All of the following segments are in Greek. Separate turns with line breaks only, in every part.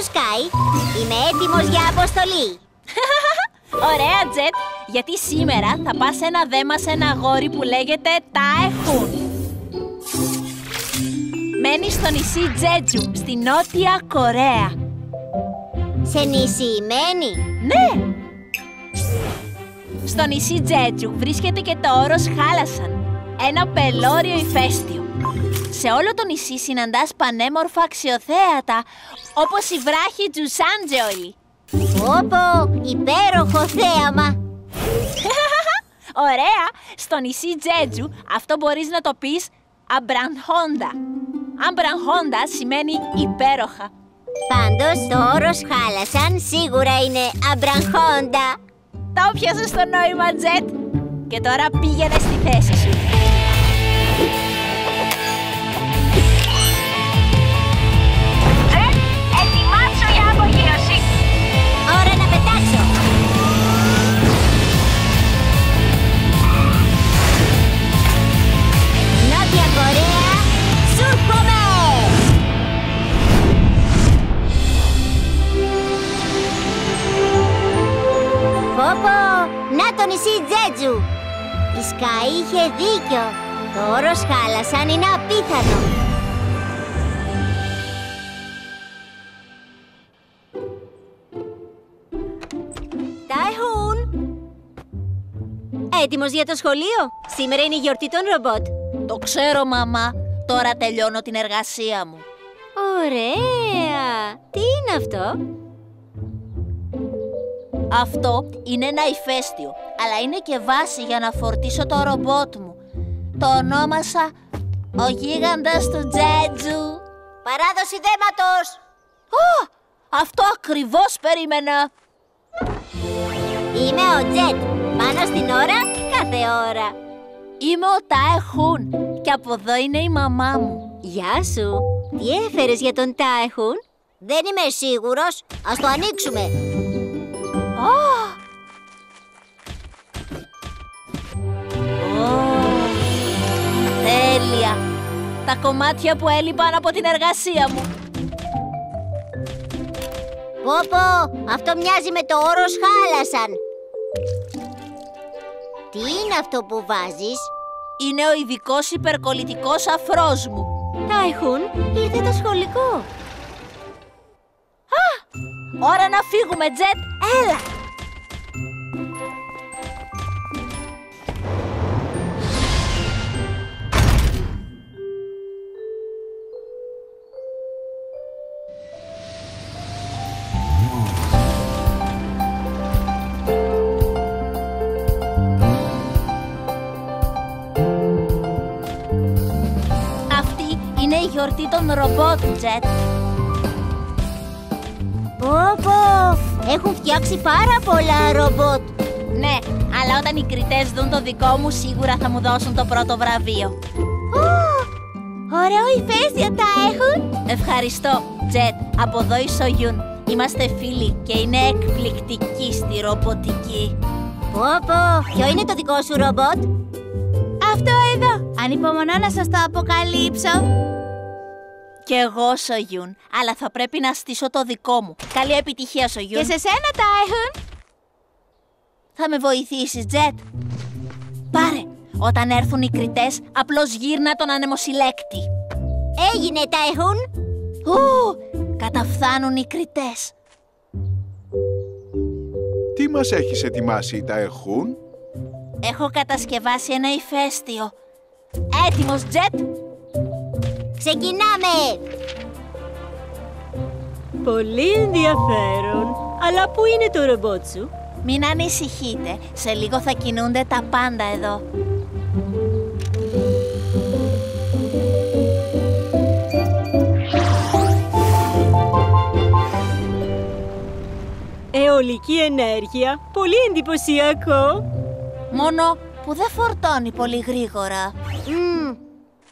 σου, Σκάι. Είμαι έτοιμος για αποστολή.
Ωραία, Τζετ, γιατί σήμερα θα πας σε ένα δέμα σε ένα αγόρι που λέγεται Τάεχουν. Μένεις στο νησί Τζέτζου, στη Νότια Κορέα.
Σε νησί μένει;
Ναι! Στο νησί Τζέτζου βρίσκεται και το όρος Χάλασαν, ένα πελώριο ηφαίστειο. Σε όλο το νησί συναντάς πανέμορφα αξιοθέατα, όπως η βράχη Τζουσάντζεολη.
Όπο, υπέροχο θέαμα.
Ωραία! Στο νησί Τζέτζου αυτό μπορείς να το πεις αμπρανχόντα. Αμπρανχόντα σημαίνει υπέροχα.
Πάντως, το όρος χάλασαν σίγουρα είναι αμπραγχόντα.
Το πιάσα στο νόημα, Τζετ. Και τώρα πήγαινε στη θέση σου.
Νησί Τζέτζου. Η Σκάι είχε δίκιο. Το όρος χάλασαν είναι απίθανο. Τάιχουν! Έτοιμος για το σχολείο; Σήμερα είναι η γιορτή των ρομπότ.
Το ξέρω, μαμά. Τώρα τελειώνω την εργασία μου.
Ωραία! Τι είναι αυτό;
Αυτό είναι ένα ηφαίστειο, αλλά είναι και βάση για να φορτίσω το ρομπότ μου. Το ονόμασα ο γίγαντας του Τζέτζου.
Παράδοση δέματος!
Α, αυτό ακριβώς περίμενα.
Είμαι ο Τζετ. Πάνω στην ώρα, κάθε ώρα.
Είμαι ο Τάεχουν και από εδώ είναι η μαμά μου.
Γεια σου. Τι έφερες για τον Τάιχουν; Δεν είμαι σίγουρος. Ας το ανοίξουμε.
Α! Ω, Τέλεια! Τα κομμάτια που έλειπαν από την εργασία μου.
Πόπο, αυτό μοιάζει με το όρος χάλασαν. Τι είναι αυτό που βάζεις;
Είναι ο ειδικός υπερκολλητικός αφρός μου.
Τάιχουν, ήρθε το σχολικό.
Ώρα να φύγουμε, Τζετ! Έλα! Είναι η γιορτή των ρομπότ, Τζετ.
Πόπο, έχουν φτιάξει πάρα πολλά ρομπότ.
Ναι, αλλά όταν οι κριτές δουν το δικό μου, σίγουρα θα μου δώσουν το πρώτο βραβείο.
Ω, ωραίο ηφαίστειο τα έχουν.
Ευχαριστώ, Τζετ, από εδώ η Σογιούν. Είμαστε φίλοι και είναι εκπληκτικοί στη ρομποτική.
Πόπο, ποιο είναι το δικό σου ρομπότ;
Αυτό εδώ. Ανυπομονώ να σας το αποκαλύψω.
Κι εγώ, Σογιούν, αλλά θα πρέπει να στήσω το δικό μου. Καλή επιτυχία, Σογιούν.
Και σε σένα τα έχουν.
Θα με βοηθήσεις, Τζετ. Πάρε. Όταν έρθουν οι κριτές, απλώς γύρνα τον ανεμοσυλλέκτη.
Έγινε τα έχουν.
Ου, καταφθάνουν οι κριτές.
Τι μας έχεις ετοιμάσει τα εχούν;
Έχω κατασκευάσει ένα ηφαίστειο. Έτοιμος, Τζετ.
Ξεκινάμε.
Πολύ ενδιαφέρον. Αλλά πού είναι το ρομπότ σου;
Μην ανησυχείτε. Σε λίγο θα κινούνται τα πάντα εδώ.
Αιωλική ενέργεια. Πολύ εντυπωσιακό.
Μόνο που δεν φορτώνει πολύ γρήγορα.
Μμμ,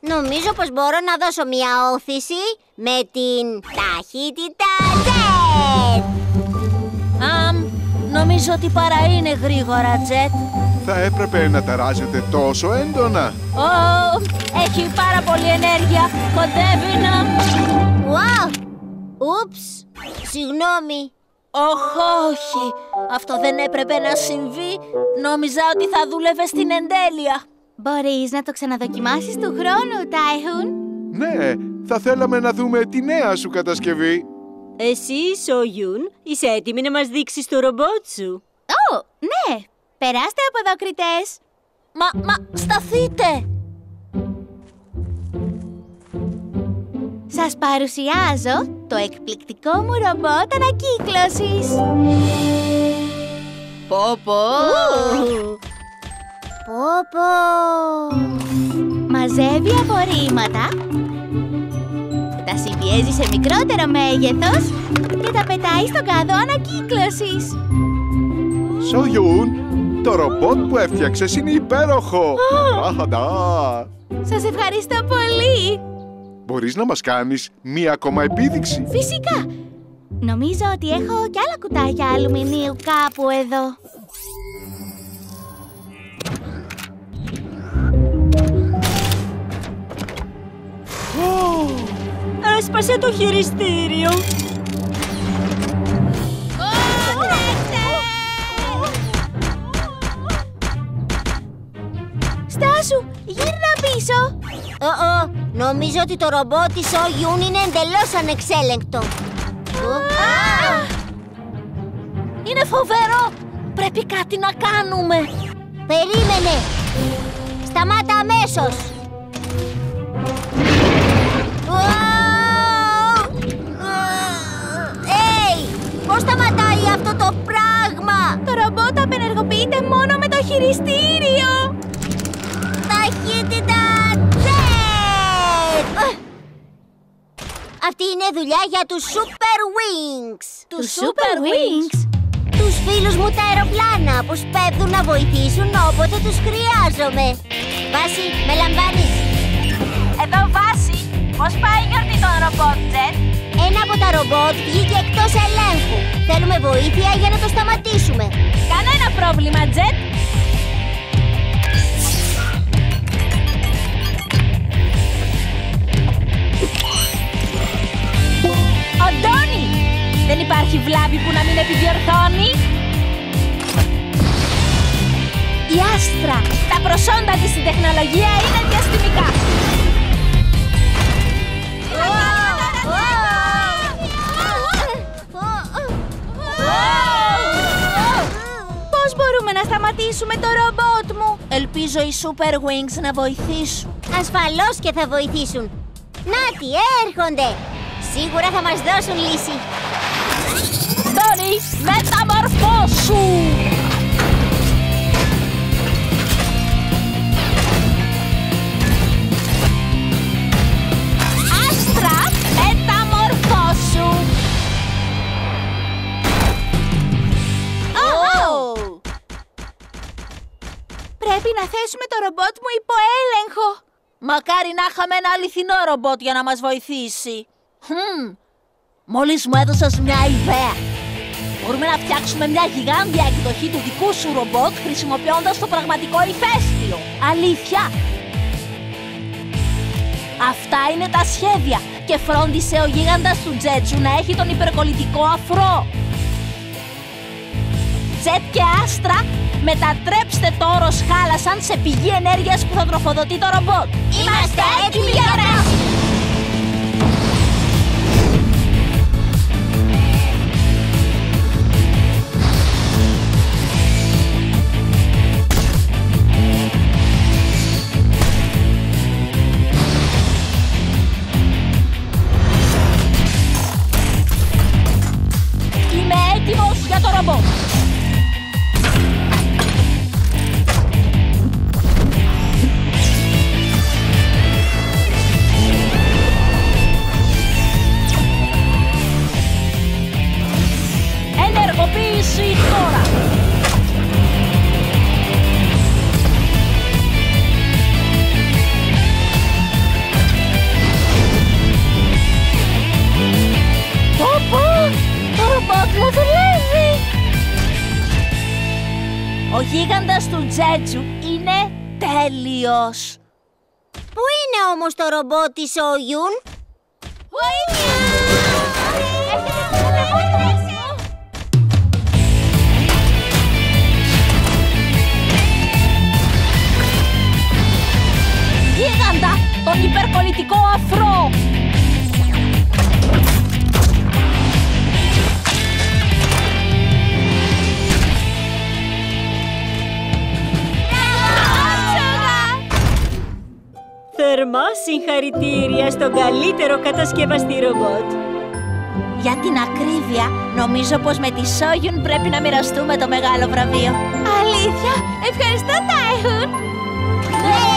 νομίζω πως μπορώ να δώσω μια όθηση με την ταχύτητα Z.
Αμ, νομίζω ότι παρά είναι γρήγορα, Τζετ.
Θα έπρεπε να ταράζετε τόσο έντονα.
Ω, έχει πάρα πολύ ενέργεια. Κοντεύει να...
Wow, Ούψ, συγγνώμη.
Όχ, όχι. Αυτό δεν έπρεπε να συμβεί. Νόμιζα ότι θα δούλευε στην εντέλεια.
Μπορείς να το ξαναδοκιμάσεις του χρόνου, Τάιχουν.
Ναι, θα θέλαμε να δούμε τη νέα σου κατασκευή.
Εσύ, Σογιούν, είσαι έτοιμη να μας δείξεις το ρομπότ σου;
Ω, ναι. Περάστε από εδώ, κριτές.
Μα, μα, σταθείτε!
Σας παρουσιάζω το εκπληκτικό μου ρομπότ ανακύκλωσης.
Πω πω!
Πω πω.
Μαζεύει απορρίμματα, τα συμπιέζει σε μικρότερο μέγεθος και τα πετάει στον κάδο ανακύκλωσης.
Σογιούν, το ρομπότ που έφτιαξες είναι υπέροχο. Αχαντά.
Σας ευχαριστώ πολύ.
Μπορείς να μας κάνεις μία ακόμα επίδειξη;
Φυσικά. Νομίζω ότι έχω κι άλλα κουτάκια αλουμινίου κάπου εδώ.
Έσπασε το χειριστήριο.
Στάσου, γύρνα πίσω.
Ω, ω, νομίζω ότι το ρομπότ της Σογιούν είναι εντελώς ανεξέλεγκτο. Α!
Είναι φοβερό! Πρέπει κάτι να κάνουμε!
Περίμενε! Σταμάτα αμέσως! Έι! Πώς σταματάει αυτό το πράγμα!
Το ρομπότ απενεργοποιείται μόνο με το χειριστήριο.
Ταχύτητα Jet! Αυτή είναι δουλειά για τους Super Wings!
Τους Super Wings;
Τους φίλους μου τα αεροπλάνα που σπέβδουν να βοηθήσουν όποτε τους χρειάζομαι. Βάση, με λαμβάνεις.
Εδώ βάση! Πώς πάει η γιορτή των ρομπότ, Τζετ;
Ένα από τα ρομπότ βγήκε εκτός ελέγχου. Θέλουμε βοήθεια για να το σταματήσουμε.
Κανένα πρόβλημα, Τζετ! Αντώνη! Δεν υπάρχει βλάβη που να μην επιδιορθώνει. Η Άστρα! Τα προσόντα της στην τεχνολογία είναι διαστημικά.
Μπορούμε να σταματήσουμε το ρομπότ μου.
Ελπίζω οι Super Wings να βοηθήσουν.
Ασφαλώς και θα βοηθήσουν. Νάτι, έρχονται. Σίγουρα θα μας δώσουν λύση.
Τόνι, μεταμορφώσου!
Θέσουμε το ρομπότ μου υπό έλεγχο.
Μακάρι να είχαμε ένα αληθινό ρομπότ για να μας βοηθήσει. Χμ, μόλις μου έδωσες μια ιδέα. Μπορούμε να φτιάξουμε μια γιγάντια εκδοχή του δικού σου ρομπότ χρησιμοποιώντας το πραγματικό ηφαίστειο. Αλήθεια! Αυτά είναι τα σχέδια και φρόντισε ο γίγαντας του Τζέτζου να έχει τον υπερκολλητικό αφρό. Τζετ και Άστρα, μετατρέψτε το όρος χάλασαν σε πηγή ενέργειας που θα τροφοδοτεί το ρομπότ.
Είμαστε έτοιμοι για δράση!
Τζέτζου είναι τέλειος.
Πού είναι όμως το ρομπότ της Όγιουν;
Γίγαντα!
Τον υπερπολιτικό αφρό!
θερμό συγχαρητήρια στον καλύτερο κατασκευαστή ρομπότ.
Για την ακρίβεια, νομίζω πως με τη Σόγιουν πρέπει να μοιραστούμε το μεγάλο βραβείο.
Αλήθεια, ευχαριστώ Τάιχουν! Ναι!